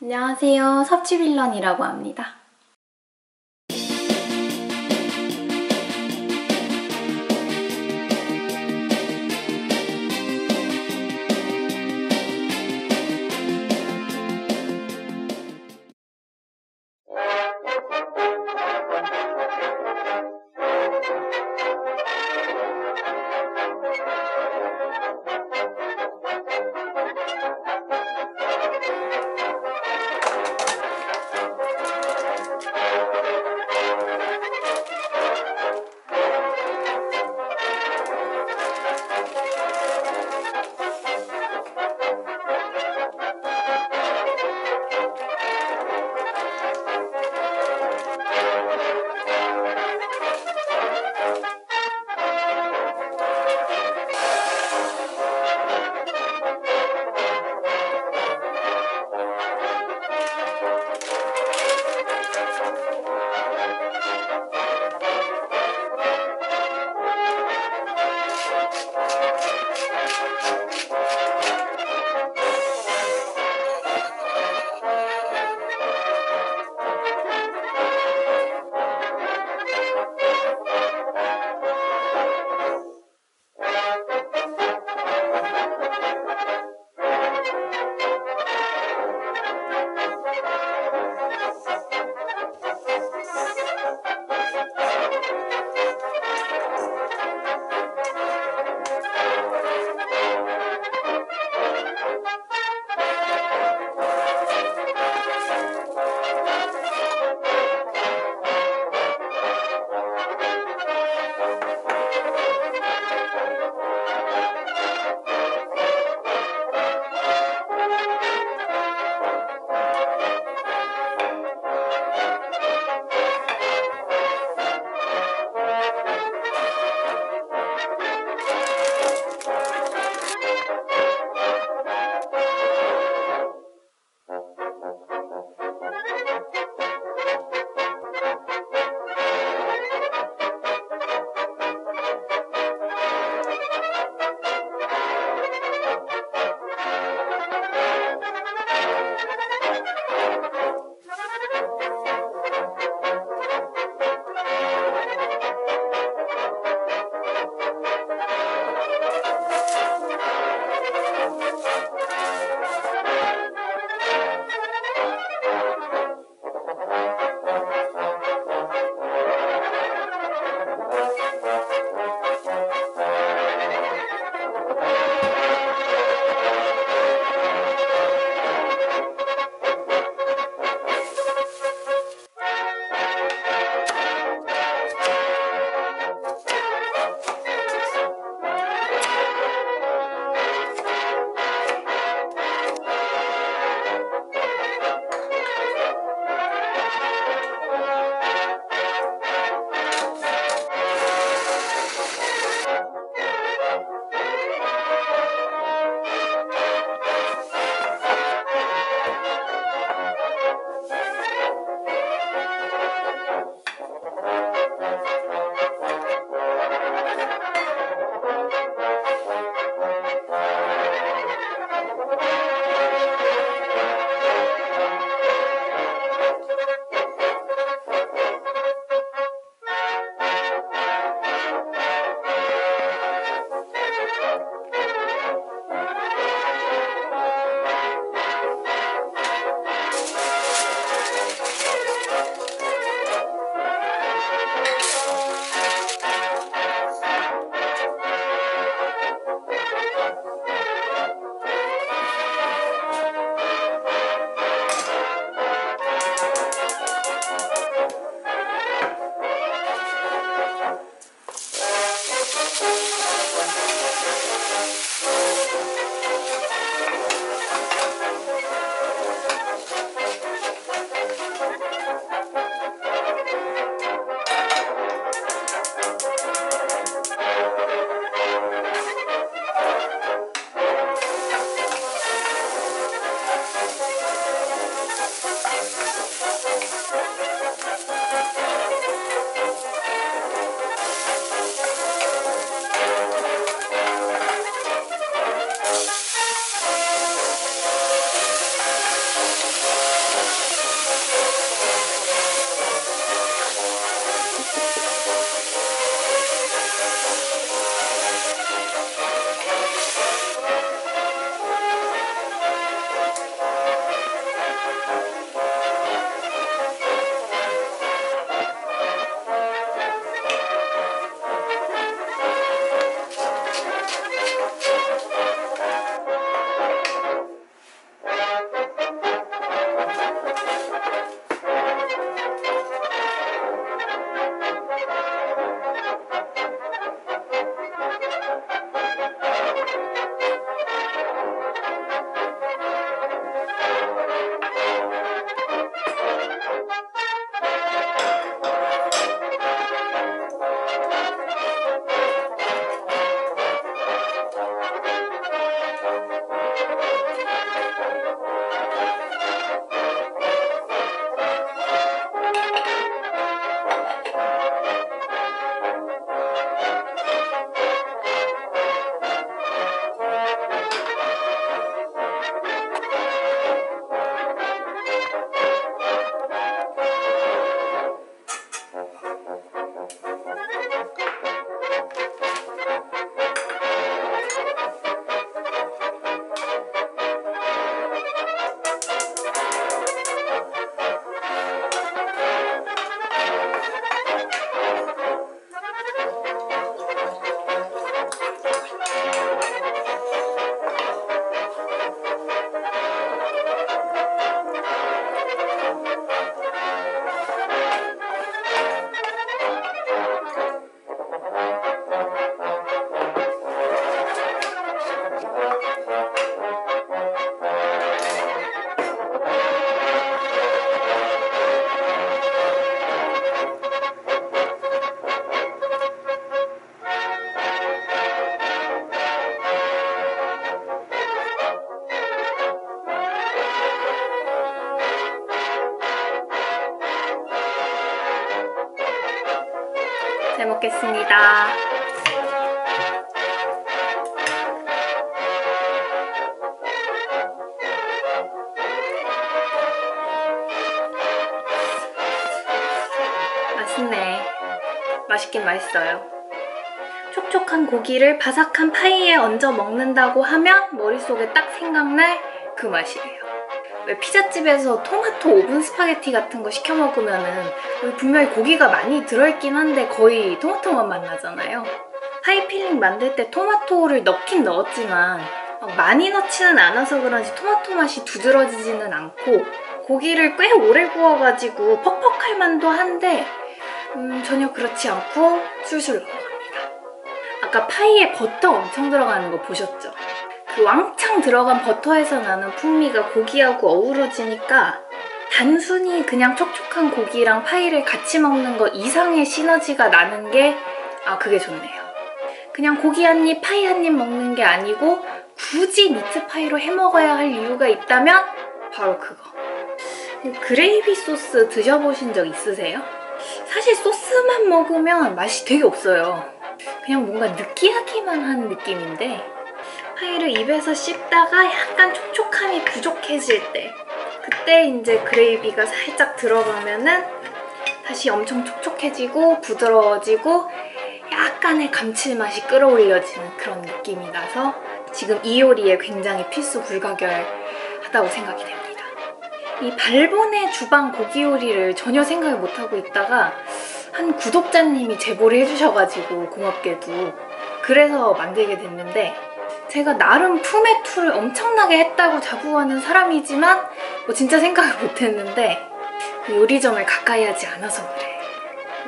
안녕하세요. 섭취빌런이라고 합니다. 먹겠습니다. 맛있네. 맛있긴 맛있어요. 촉촉한 고기를 바삭한 파이에 얹어 먹는다고 하면 머릿속에 딱 생각날 그 맛이에요. 왜 피자집에서 토마토 오븐 스파게티 같은 거 시켜 먹으면은 분명히 고기가 많이 들어있긴 한데 거의 토마토 맛만 나잖아요. 파이 filling 만들 때 토마토를 넣긴 넣었지만 많이 넣지는 않아서 그런지 토마토 맛이 두드러지지는 않고 고기를 꽤 오래 구워가지고 퍽퍽할 만도 한데 음, 전혀 그렇지 않고 술술 넘어갑니다. 아까 파이에 버터 엄청 들어가는 거 보셨죠? 그 왕창 들어간 버터에서 나는 풍미가 고기하고 어우러지니까 단순히 그냥 촉촉한 고기랑 파이를 같이 먹는 거 이상의 시너지가 나는 게 아 그게 좋네요. 그냥 고기 한 입, 파이 한 입 먹는 게 아니고 굳이 meat 파이로 해 먹어야 할 이유가 있다면 바로 그거. 그레이비 소스 드셔보신 적 있으세요? 사실 소스만 먹으면 맛이 되게 없어요. 그냥 뭔가 느끼하기만 한 느낌인데 파이를 입에서 씹다가 약간 촉촉함이 부족해질 때 그때 이제 그레이비가 살짝 들어가면은 다시 엄청 촉촉해지고 부드러워지고 약간의 감칠맛이 끌어올려지는 그런 느낌이 나서 지금 이 요리에 굉장히 필수 불가결하다고 생각이 됩니다. 이 발본의 주방 고기 요리를 전혀 생각을 못하고 있다가 한 구독자님이 제보를 해주셔가지고 고맙게도 그래서 만들게 됐는데 제가 나름 품의 투를 엄청나게 했다고 자부하는 사람이지만 뭐 진짜 생각을 못했는데 그 요리점을 가까이 하지 않아서 그래.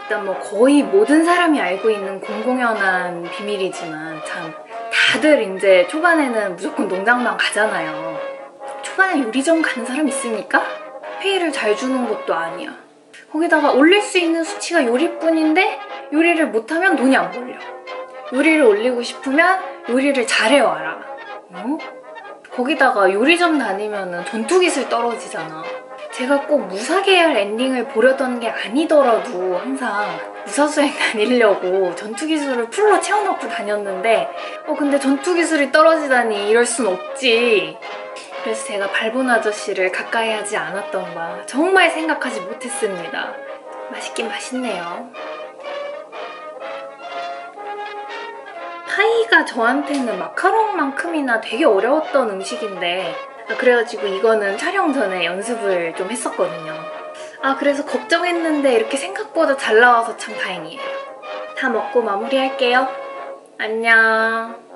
일단 뭐 거의 모든 사람이 알고 있는 공공연한 비밀이지만 참 다들 이제 초반에는 무조건 농장만 가잖아요. 초반에 요리점 가는 사람 있습니까? 회의를 잘 주는 것도 아니야. 거기다가 올릴 수 있는 수치가 요리뿐인데 요리를 못하면 돈이 안 벌려. 요리를 올리고 싶으면 요리를 잘해와라. 어? 거기다가 요리점 다니면 전투기술 떨어지잖아. 제가 꼭 무사계열 엔딩을 보려던 게 아니더라도 항상 무사수행 다니려고 전투기술을 풀로 채워놓고 다녔는데 어 근데 전투기술이 떨어지다니 이럴 순 없지. 그래서 제가 발본 아저씨를 가까이 하지 않았던 바 정말 생각하지 못했습니다. 맛있긴 맛있네요. 파이가 저한테는 마카롱만큼이나 되게 어려웠던 음식인데 아, 그래가지고 이거는 촬영 전에 연습을 좀 했었거든요. 아 그래서 걱정했는데 이렇게 생각보다 잘 나와서 참 다행이에요. 다 먹고 마무리할게요. 안녕.